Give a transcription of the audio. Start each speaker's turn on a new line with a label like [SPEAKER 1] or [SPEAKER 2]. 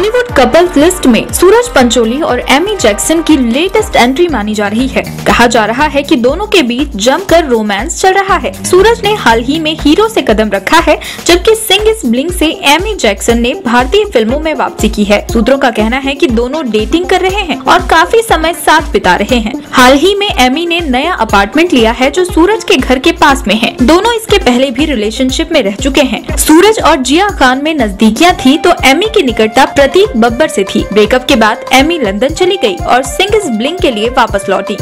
[SPEAKER 1] Bollywood couples list में सूरज पंचोली और Amy Jackson की लेटेस्ट एंट्री मानी जा रही है। कहा जा रहा है कि दोनों के बीच जमकर रोमांस चल रहा है। सूरज ने हाल ही में हीरो से कदम रखा है, जबकि सिंह इस ब्लिंग से एमी जैक्सन ने भारतीय फ़िल्मों में वापसी की है। सूत्रों का कहना है कि दोनों डेटिंग कर रहे हैं और काफ़ी समय साथ बिता रहे हैं। हाल ही में एमी ने नया अपार्टमेंट लिया है जो सूरज के घर के पास में है। दोनों इसके पहले भी रिलेशनशिप में रह चुके हैं। सूरज और जिया खान में नजदीकियाँ थी तो एमी की निकटता प्रतीक बब्बर ऐसी थी। ब्रेकअप के बाद एमी लंदन चली गई और सिंग ब्लिंग के लिए वापस लौटी।